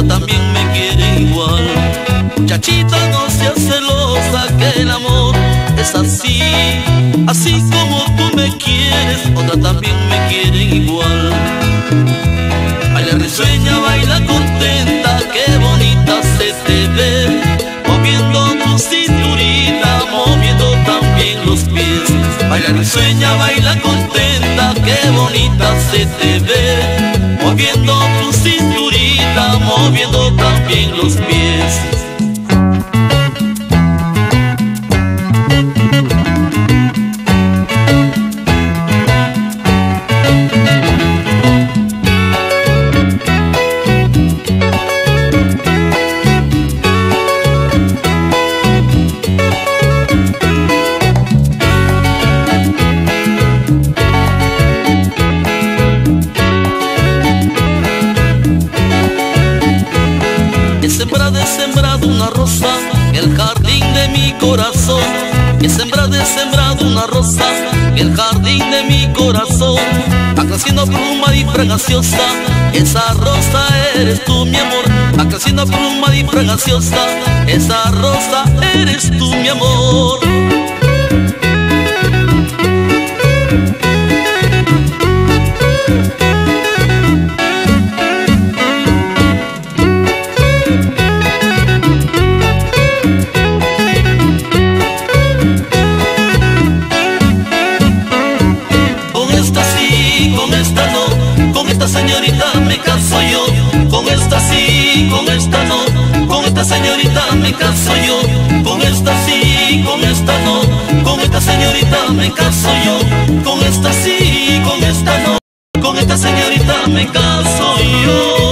otra también me quiere igual. Muchachita no seas celosa que el amor es así. Así como tú me quieres, otra también me quiere igual. Baila risueña, baila contenta, qué bonita se te ve. Moviendo tu cinturita, moviendo también los pies. Baila risueña, baila contenta, qué bonita se te ve. Moviendo tu cinturita, moviendo también los corazón. He sembrado, he sembrado una rosa en el jardín de mi corazón. Va creciendo pluma y esa rosa eres tú mi amor. Va creciendo pluma y esa rosa eres tú mi amor. Esta señorita me caso yo, con esta sí, con esta no, con esta señorita me caso yo, con esta sí, con esta no, con esta señorita me caso yo.